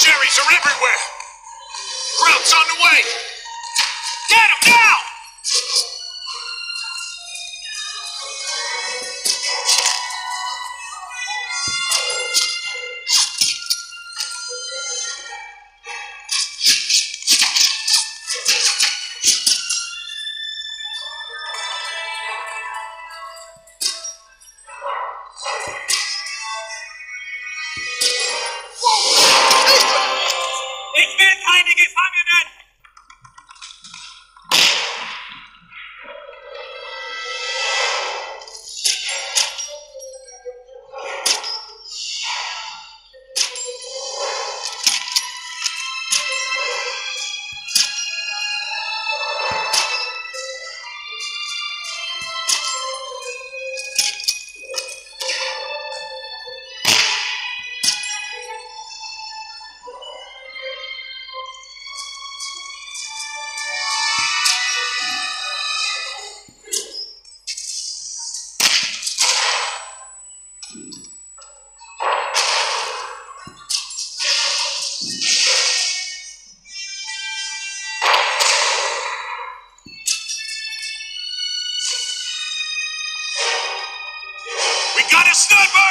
Jerry's are everywhere! Grout's on the way! Get him now! Ich will keine Gefangenen! Got a sniper!